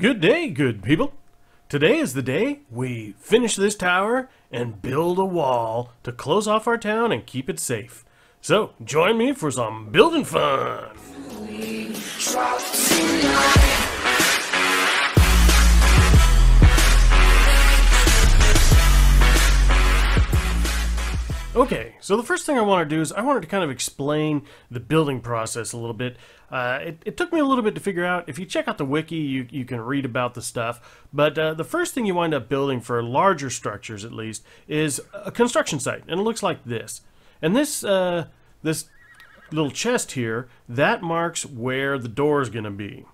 Good day, good people. Today is the day we finish this tower and build a wall to close off our town and keep it safe. So, join me for some building fun. Okay, so the first thing I want to do is I wanted to kind of explain the building process a little bit. Uh, it, it, took me a little bit to figure out. If you check out the wiki, you, you can read about the stuff. But uh, the first thing you wind up building for larger structures, at least, is a construction site, and it looks like this. And this uh, this little chest here that marks where the door is going to be.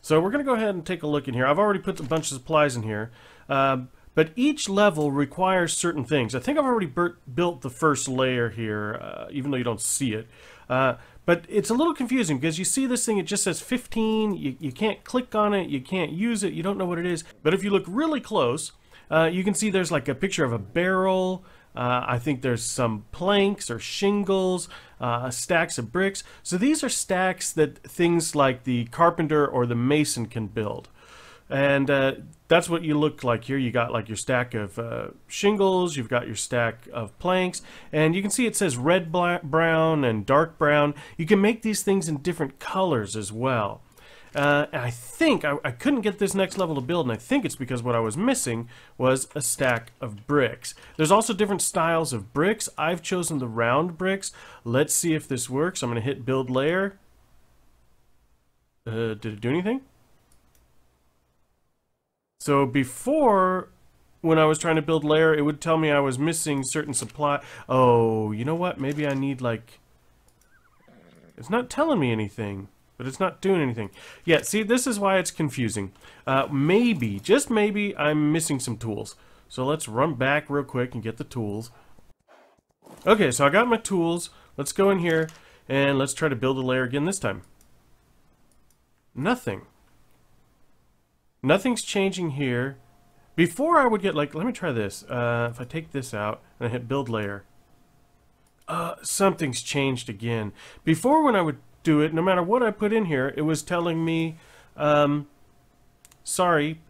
So we're going to go ahead and take a look in here. I've already put a bunch of supplies in here. Uh, but each level requires certain things. I think I've already built the first layer here, uh, even though you don't see it. But it's a little confusing because you see this thing, it just says 15. You, you can't click on it, you can't use it, you don't know what it is. But if you look really close, uh, you can see there's like a picture of a barrel. Uh, I think there's some planks or shingles, uh, stacks of bricks. So these are stacks that things like the carpenter or the mason can build. And uh, that's what you look like here. You got like your stack of uh, shingles, you've got your stack of planks, and you can see it says red, black, brown, and dark brown. You can make these things in different colors as well. Uh, I think I, I, couldn't get this next level to build, and I think it's because what I was missing was a stack of bricks. There's also different styles of bricks. I've chosen the round bricks. Let's see if this works. I'm going to hit build layer. Uh, did it do anything? So before, when I was trying to build layer, it would tell me I was missing certain supply. Oh, you know what? Maybe I need like... It's not telling me anything, but it's not doing anything. Yeah, see, this is why it's confusing. Uh, maybe, just maybe, I'm missing some tools. So let's run back real quick and get the tools. Okay, so I got my tools. Let's go in here and let's try to build a layer again this time. Nothing. Nothing's changing here. Before I would get like, let me try this. Uh, if I take this out and I hit build layer, uh, something's changed again. Before when I would do it, no matter what I put in here, it was telling me, um, sorry,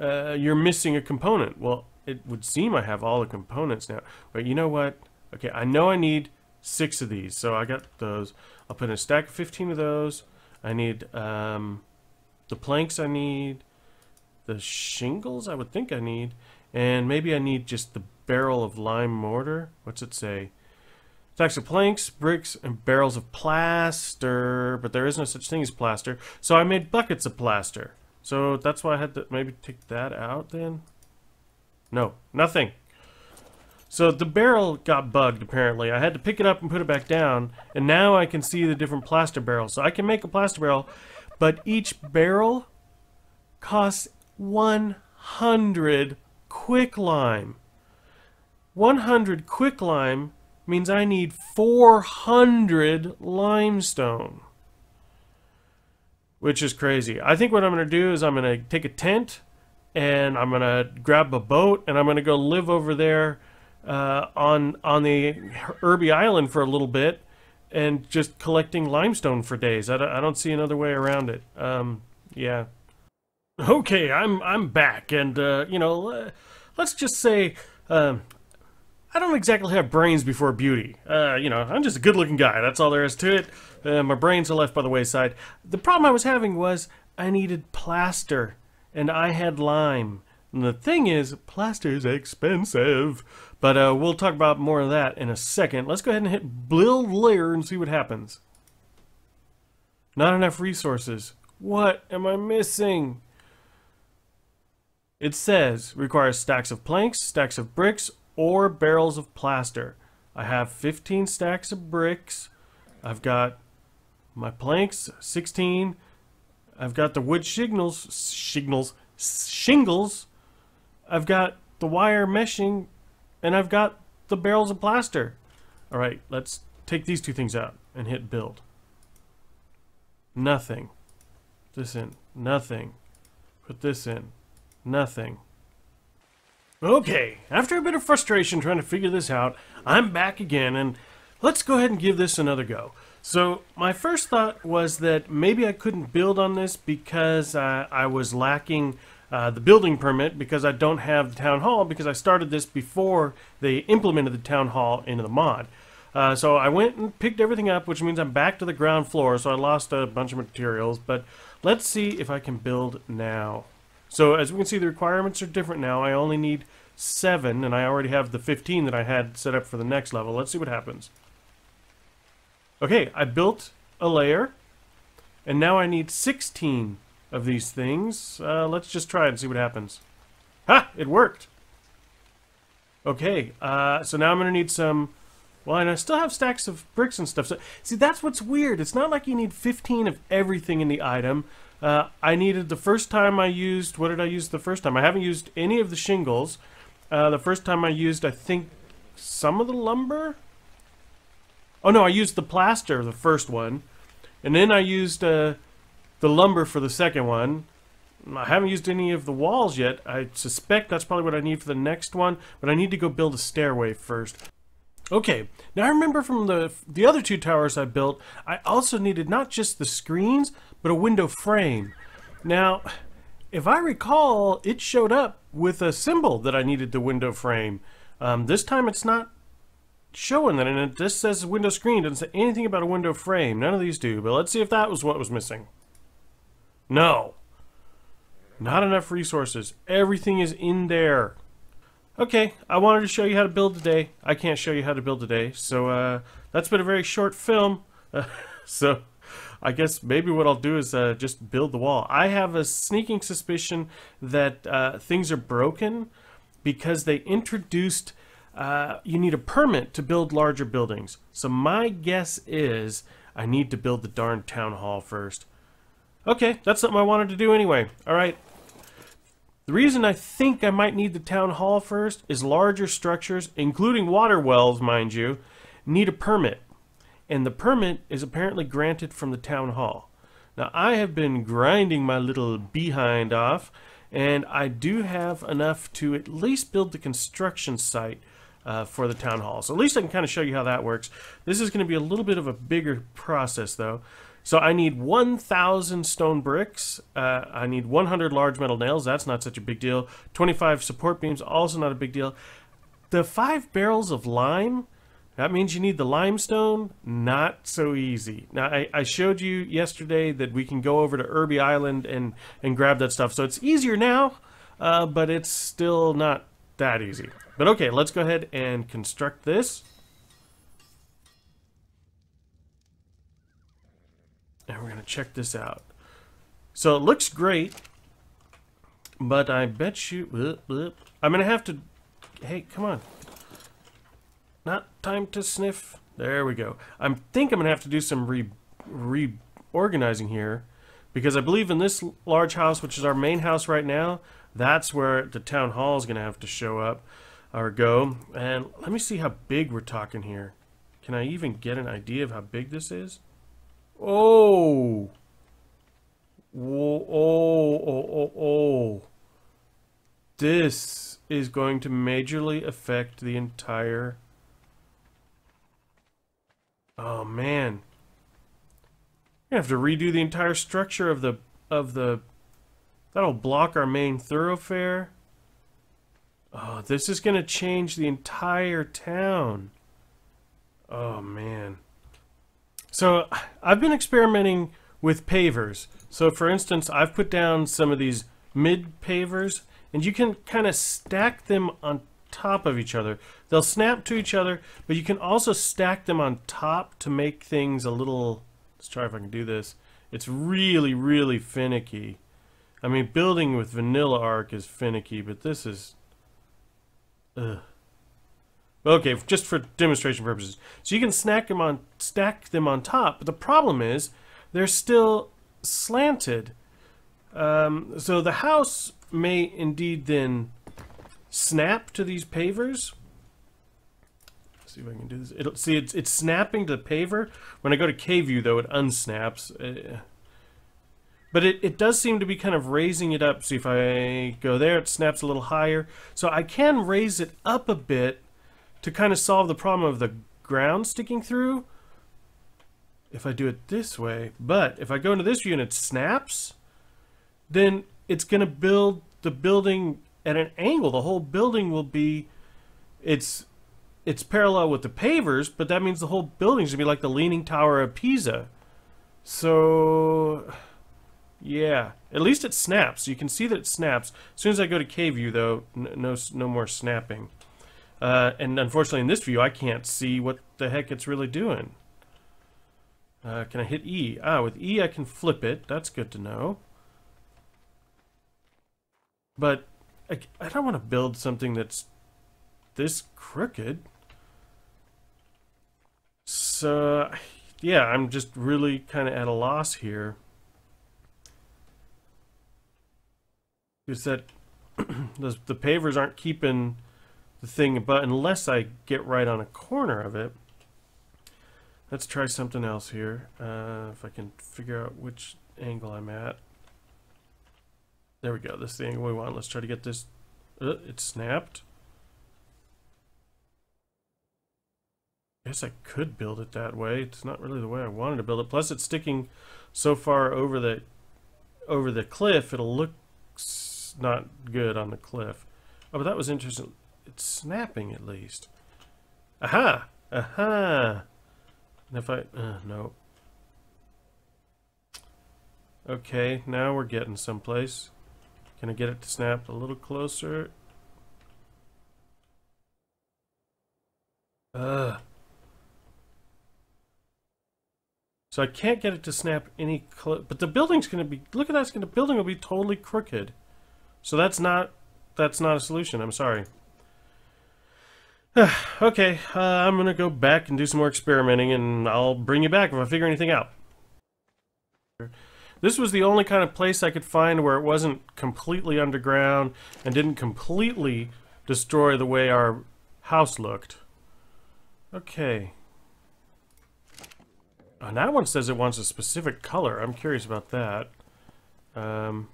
uh, you're missing a component. Well, it would seem I have all the components now. But you know what? Okay, I know I need six of these, so I got those. I'll put in a stack of 15 of those. I need, um, the planks I need, the shingles I would think I need, and maybe I need just the barrel of lime mortar. What's it say? Stacks of planks, bricks, and barrels of plaster, but there is no such thing as plaster. So I made buckets of plaster. So that's why I had to maybe take that out then. No, nothing. So the barrel got bugged apparently. I had to pick it up and put it back down, and now I can see the different plaster barrels. So I can make a plaster barrel but each barrel costs 100 quicklime. 100 quicklime means I need 400 limestone. Which is crazy. I think what I'm going to do is I'm going to take a tent and I'm going to grab a boat and I'm going to go live over there uh, on on the Irby Island for a little bit and just collecting limestone for days. I don't, I don't see another way around it. Um, yeah. Okay, I'm I'm back, and uh, you know, let's just say um, I don't exactly have brains before beauty. Uh, you know, I'm just a good-looking guy. That's all there is to it. Uh, my brains are left by the wayside. The problem I was having was I needed plaster, and I had lime. And the thing is, plaster is expensive. But uh, we'll talk about more of that in a second. Let's go ahead and hit build layer and see what happens. Not enough resources. What am I missing? It says requires stacks of planks, stacks of bricks, or barrels of plaster. I have 15 stacks of bricks. I've got my planks, 16. I've got the wood shingles, shingles, shingles, I've got the wire meshing, and I've got the barrels of plaster. All right, let's take these two things out and hit build. Nothing. This in. Nothing. Put this in. Nothing. Okay, after a bit of frustration trying to figure this out, I'm back again, and let's go ahead and give this another go. So my first thought was that maybe I couldn't build on this because I was lacking uh, the building permit because I don't have the town hall because I started this before they implemented the town hall into the mod. Uh, so I went and picked everything up, which means I'm back to the ground floor, so I lost a bunch of materials. But let's see if I can build now. So as we can see, the requirements are different now. I only need 7, and I already have the 15 that I had set up for the next level. Let's see what happens. Okay, I built a layer, and now I need 16 of these things. Uh, let's just try and see what happens. Ha! It worked! Okay, uh, so now I'm going to need some well, and I still have stacks of bricks and stuff. So, see, that's what's weird. It's not like you need 15 of everything in the item. Uh, I needed the first time I used, what did I use the first time? I haven't used any of the shingles. Uh, the first time I used, I think, some of the lumber? Oh, no, I used the plaster, the first one. And then I used uh, the lumber for the second one. I haven't used any of the walls yet. I suspect that's probably what I need for the next one, but I need to go build a stairway first. Okay, now I remember from the the other two towers I built, I also needed not just the screens, but a window frame. Now, if I recall, it showed up with a symbol that I needed the window frame. Um, this time it's not showing that, and it just says window screen. Doesn't say anything about a window frame. None of these do, but let's see if that was what was missing. No. Not enough resources. Everything is in there. Okay, I wanted to show you how to build today. I can't show you how to build today, so uh, that's been a very short film. Uh, so I guess maybe what I'll do is uh, just build the wall. I have a sneaking suspicion that uh, things are broken because they introduced uh, you need a permit to build larger buildings. So my guess is I need to build the darn town hall first. Okay, that's something I wanted to do anyway. All right, the reason I think I might need the town hall first is larger structures, including water wells, mind you, need a permit. And the permit is apparently granted from the town hall. Now, I have been grinding my little behind off, and I do have enough to at least build the construction site uh, for the town hall. So at least I can kind of show you how that works. This is going to be a little bit of a bigger process, though. So I need 1,000 stone bricks. Uh, I need 100 large metal nails. That's not such a big deal. 25 support beams, also not a big deal. The five barrels of lime, that means you need the limestone. Not so easy. Now, I, I showed you yesterday that we can go over to Irby Island and, and grab that stuff. So it's easier now, uh, but it's still not that easy. But okay, let's go ahead and construct this. And we're going to check this out. So it looks great, but I bet you... I'm going to have to... Hey, come on. Not time to sniff. There we go. I think I'm going to have to do some re reorganizing here because I believe in this large house, which is our main house right now, that's where the town hall is going to have to show up or go. And let me see how big we're talking here. Can I even get an idea of how big this is? Oh. Whoa, oh, oh, oh, oh. This is going to majorly affect the entire... Oh, man. You have to redo the entire structure of the... of the... That'll block our main thoroughfare. Oh, this is going to change the entire town. Oh, man. So I've been experimenting with pavers. So for instance, I've put down some of these mid pavers and you can kind of stack them on top of each other. They'll snap to each other, but you can also stack them on top to make things a little, let's try if I can do this. It's really, really finicky. I mean, building with vanilla ARK is finicky, but this is, ugh. Okay, just for demonstration purposes. So you can stack them on stack them on top, but the problem is they're still slanted. Um, so the house may indeed then snap to these pavers. See if I can do this. It'll see it's it's snapping to the paver. When I go to K-view though, it unsnaps. Uh, but it, it does seem to be kind of raising it up. See if I go there, it snaps a little higher. So I can raise it up a bit to kind of solve the problem of the ground sticking through. if I do it this way. But if I go into this view and it snaps, then it's going to build the building at an angle. The whole building will be, it's it's parallel with the pavers, but that means the whole building's going to be like the Leaning Tower of Pisa. So, yeah, at least it snaps. You can see that it snaps. As soon as I go to K view, though, no, no more snapping. Uh, and unfortunately, in this view, I can't see what the heck it's really doing. Uh, can I hit E? Ah, with E I can flip it. That's good to know. But I, I don't want to build something that's this crooked. So, yeah, I'm just really kind of at a loss here. Is that the, the pavers aren't keeping the thing, but unless I get right on a corner of it, let's try something else here. Uh, if I can figure out which angle I'm at. There we go. This is the angle we want. Let's try to get this. Uh, it snapped. guess I could build it that way. It's not really the way I wanted to build it. Plus, it's sticking so far over the over the cliff, it'll look not good on the cliff. Oh, but that was interesting. It's snapping at least. Aha! Aha! And if I... Uh, no. Okay, now we're getting someplace. Can I get it to snap a little closer? Ugh. So I can't get it to snap any but the building's going to be look at that the building will be totally crooked. So that's not that's not a solution. I'm sorry. okay, uh, I'm to go back and do some more experimenting and I'll bring you back if I figure anything out. This was the only kind of place I could find where it wasn't completely underground and didn't completely destroy the way our house looked. Okay. Uh, that one says it wants a specific color. I'm curious about that. Um,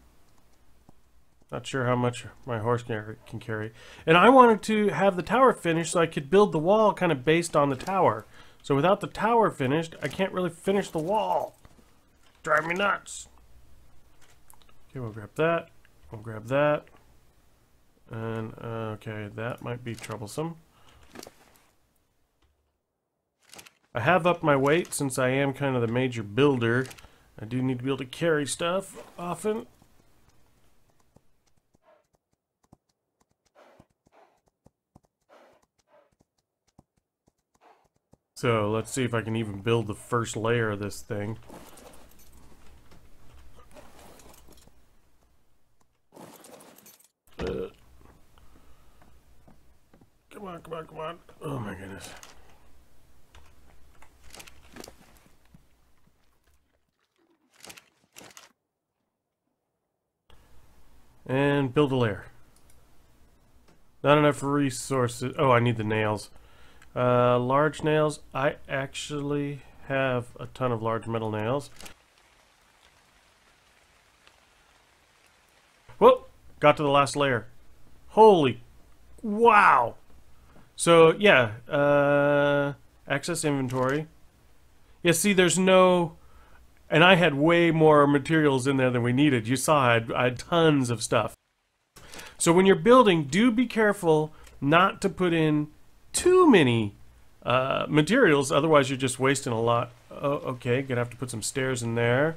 not sure how much my horse can, carry. And I wanted to have the tower finished so I could build the wall kind of based on the tower. So without the tower finished, I can't really finish the wall. Drive me nuts. Okay, we'll grab that. We'll grab that. And, uh, okay, that might be troublesome. I have upped my weight since I am kind of the major builder. I do need to be able to carry stuff often. So let's see if I can even build the first layer of this thing. Uh, come on, come on, come on. Oh my goodness. And build a layer. Not enough resources. Oh, I need the nails. Uh, large nails. I actually have a ton of large metal nails. Whoa! Got to the last layer. Holy... Wow! So, yeah. Uh, access inventory. Yeah, see, there's no and I had way more materials in there than we needed. You saw I had, I had tons of stuff. So when you're building, do be careful not to put in too many uh, materials, otherwise you're just wasting a lot. Oh, okay, gonna have to put some stairs in there.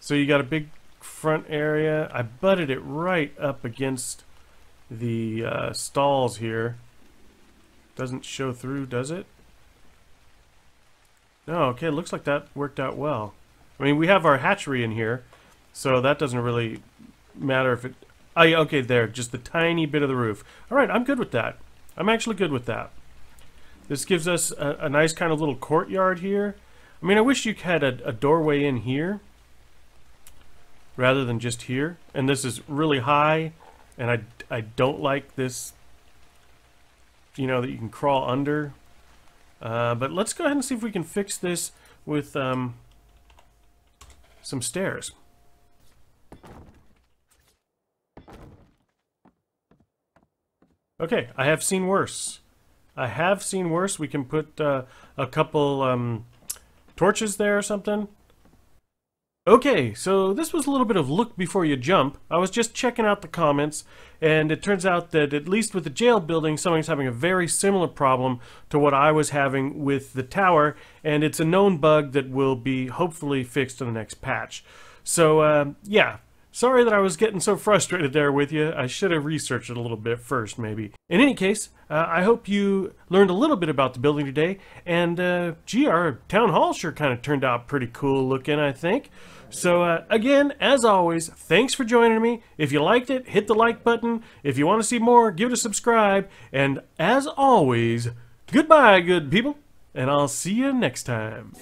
So you got a big front area. I butted it right up against the uh, stalls here. Doesn't show through, does it? Oh, okay, looks like that worked out well. I mean, we have our hatchery in here, so that doesn't really matter if it... Oh, yeah, okay, there, just the tiny bit of the roof. All right, I'm good with that. I'm actually good with that. This gives us a, a nice kind of little courtyard here. I mean, I wish you had a, a doorway in here rather than just here. And this is really high, and I, I don't like this, you know, that you can crawl under. Uh, but let's go ahead and see if we can fix this with um, some stairs. Okay, I have seen worse. I have seen worse. We can put uh, a couple um, torches there or something. Okay, so this was a little bit of look before you jump. I was just checking out the comments, and it turns out that at least with the jail building, someone's having a very similar problem to what I was having with the tower, and it's a known bug that will be hopefully fixed in the next patch. So, uh, yeah, Sorry that I was getting so frustrated there with you. I should have researched it a little bit first, maybe. In any case, uh, I hope you learned a little bit about the building today. And, uh, gee, our town hall sure kind of turned out pretty cool looking, I think. So, uh, again, as always, thanks for joining me. If you liked it, hit the like button. If you want to see more, give it a subscribe. And as always, goodbye, good people. And I'll see you next time.